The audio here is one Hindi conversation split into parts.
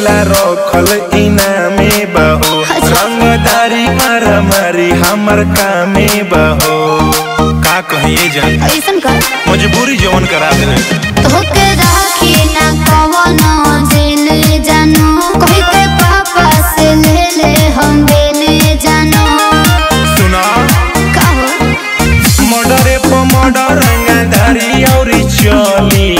पकड़ेला रखल इनामे बहो। रंगदारी मारामारी हमर कामे बहो। का कहिए जान? ऐसन कर। मजबूरी जवन करा देने। तोके राखी ना कवनो दिल जानो। कोई के पापा से ले ले हम बेल जानो। सुना। कहो मर्डरे प मर्डर रंगदारी और चली।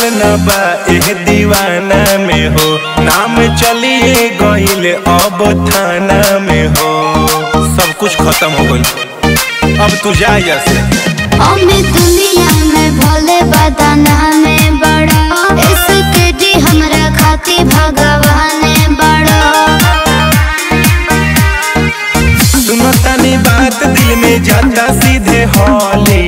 बाचल न बा एह दीवाना में हो। नाम चलिए गइल अब थाना में हो। सब कुछ खत्म हो गइल। अब तू जा से। दुनिया में भोले बदना में बड़ा। इसके दी हमरा खाती भगवान बड़ा। सुनो तनी बात दिल में जाता सीधे हॉली।